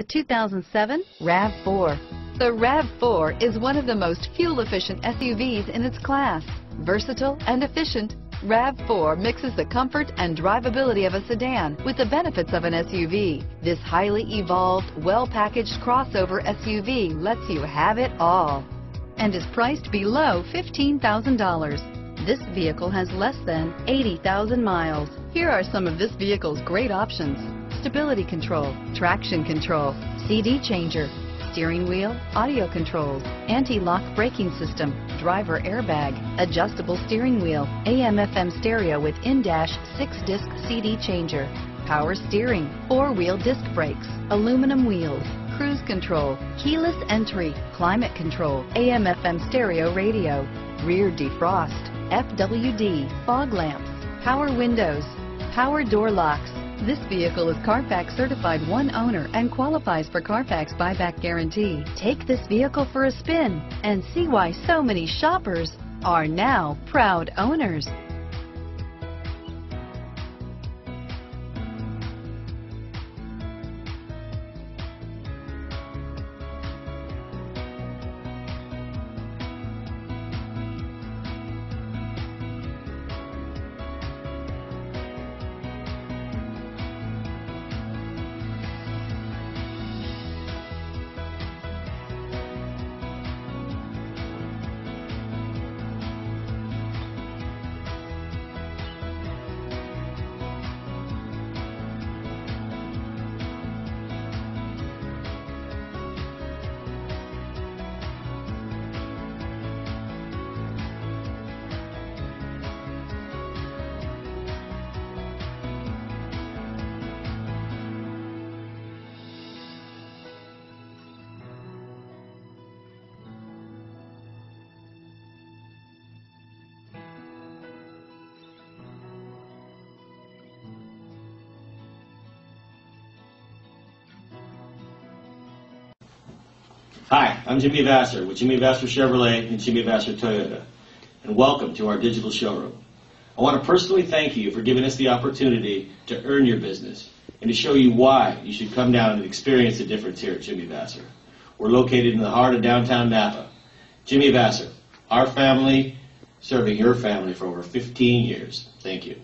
The 2007 RAV4. The RAV4 is one of the most fuel-efficient SUVs in its class. Versatile and efficient, RAV4 mixes the comfort and drivability of a sedan with the benefits of an SUV. This highly evolved, well-packaged crossover SUV lets you have it all and is priced below $15,000. This vehicle has less than 80,000 miles. Here are some of this vehicle's great options stability control, traction control, CD changer, steering wheel, audio controls, anti-lock braking system, driver airbag, adjustable steering wheel, AM FM stereo with in-dash six-disc CD changer, power steering, four-wheel disc brakes, aluminum wheels, cruise control, keyless entry, climate control, AM FM stereo radio, rear defrost, FWD, fog lamps, power windows, power door locks, this vehicle is Carfax certified one owner and qualifies for Carfax buyback guarantee. Take this vehicle for a spin and see why so many shoppers are now proud owners. Hi, I'm Jimmy Vasser with Jimmy Vasser Chevrolet and Jimmy Vasser Toyota, and welcome to our digital showroom. I want to personally thank you for giving us the opportunity to earn your business and to show you why you should come down and experience the difference here at Jimmy Vasser. We're located in the heart of downtown Napa. Jimmy Vasser, our family serving your family for over 15 years. Thank you.